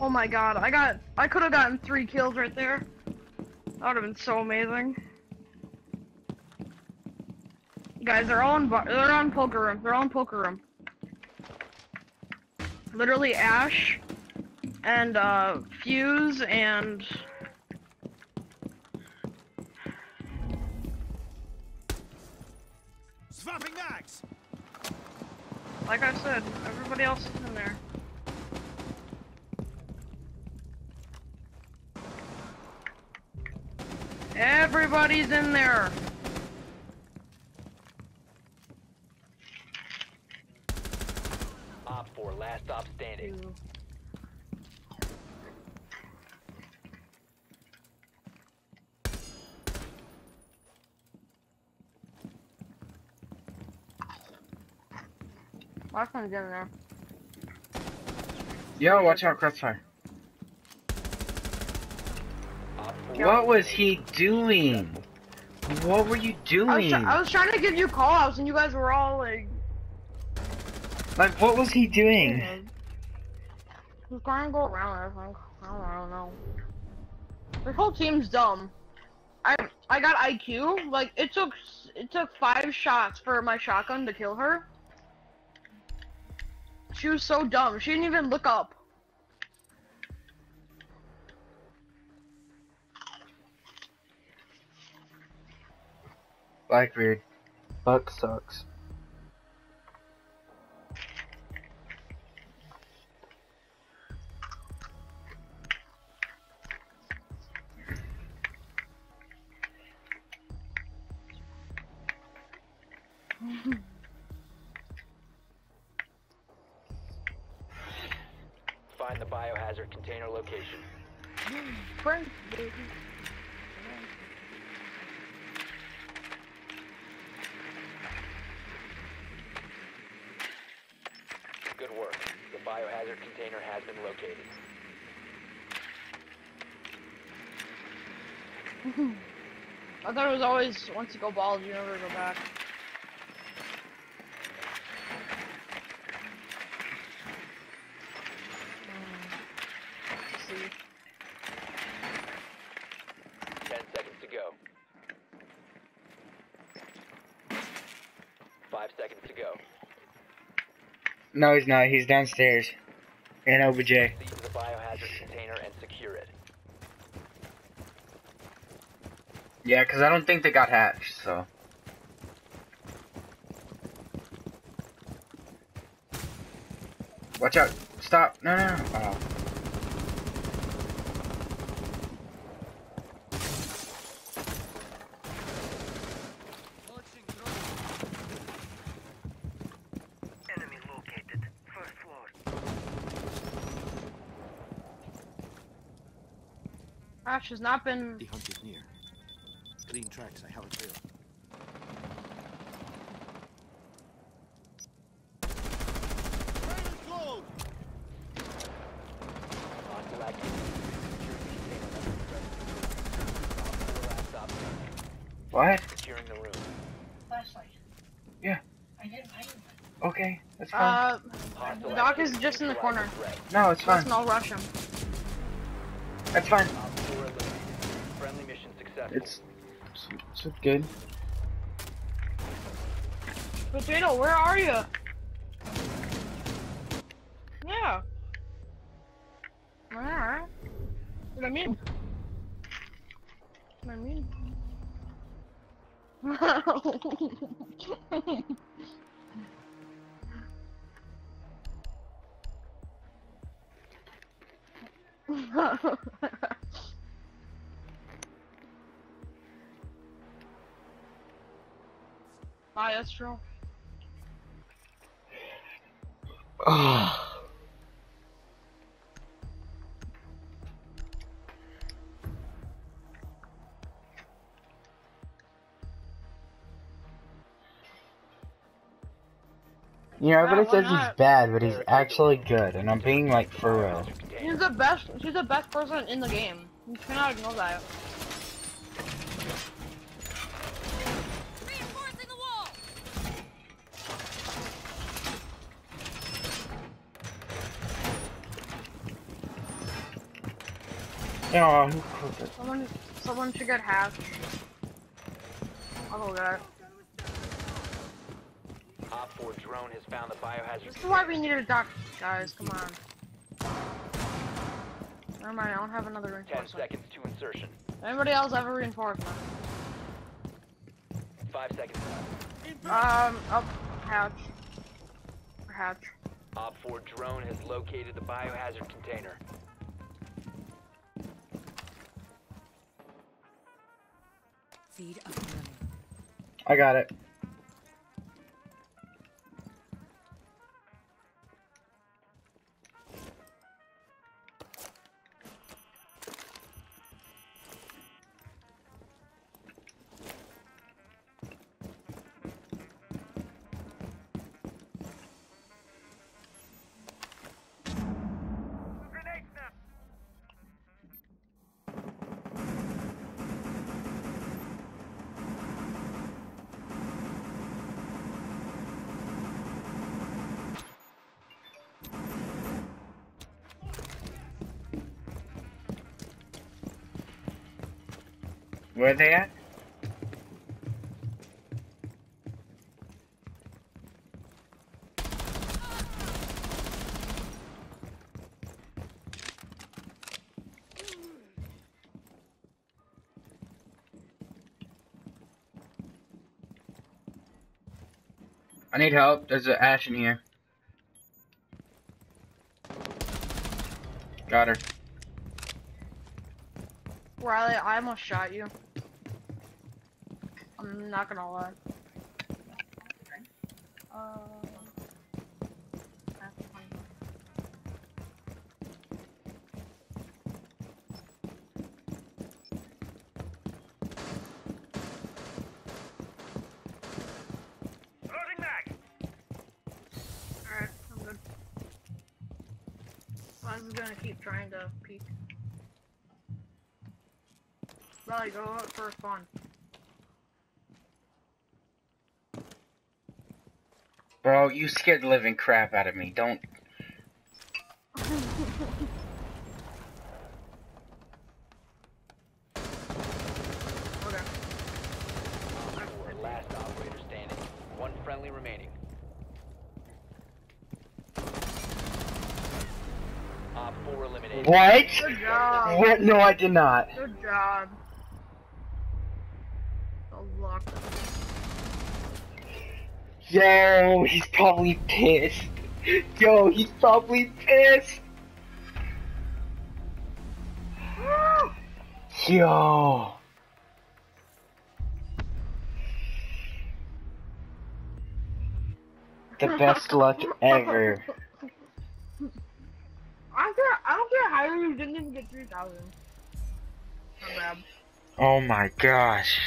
Oh my god, I got, I could have gotten three kills right there. That would have been so amazing. Guys, they're all in, they're on poker room. They're all in poker room. Literally Ash and uh, Fuse and Swapping mags. like I said, everybody else is in there. Everybody's in there. Op 4, last stop standing. Last one's in there. Yo, watch out, crossfire. Op 4 What was he doing? What were you I was, doing? I was trying to give you call outs and you guys were all like, Like, what was he doing? He's trying to go around, I think. I don't, I don't know. This whole team's dumb. I I got IQ. Like it took it took five shots for my shotgun to kill her. She was so dumb. She didn't even look up. Blackbeard. Buck sucks. Find the biohazard container location. Friends, baby. Biohazard container has been located. I thought it was always once you go bald, you never go back. Hmm. See. 10 seconds to go. 5 seconds to go. No, he's not. He's downstairs. In OBJ. The biohazard container and secure it. Yeah, because I don't think they got hatched, so. Watch out. Stop. No, no, no. Oh. Ash has not been. The hunt is near. Clean tracks. I have a trail. Hostile activity. Secure the container. Op 4 last stop standing. What? Securing the room. Flashlight. Yeah. I didn't find one. Okay, that's fine. Uh, Hostile Doc is just in the corner. no, it's Let's not rush him. That's fine. It's, it's, it's good. Potato, where are you? Yeah. Alright. What I mean? What I mean? Ah, that's true. You know, everybody says he's bad, but he's actually good, and I'm being like for real. He's the best. He's the best person in the game. You cannot ignore that. Oh, who cooked? Someone, someone should get half. I'll go get it. Op 4 drone has found the biohazard This is why we need a duck, guys. Come on. Never mind. I don't have another 10 reinforcement. seconds to insertion. Anybody else have a reinforcement? 5 seconds left. Um, up hatch. Hatch. Op 4 drone has located the biohazard container. I got it. Where are they at? I need help. There's an ash in here. Got her. Riley, I almost shot you. I'm not gonna lie. Uh, that's fine. Loading mag. Alright, I'm good. I was gonna keep trying to peek. Riley, go out for fun. Bro, you scared the living crap out of me. Don't. Okay. Op 4 last operator standing. One friendly remaining. Op 4 eliminated. What? What? No, I did not. Good job. Yo, he's probably pissed. Yo, he's probably pissed. Yo. The best luck ever. I don't care. I don't care how you didn't even get three thousand. Oh my gosh.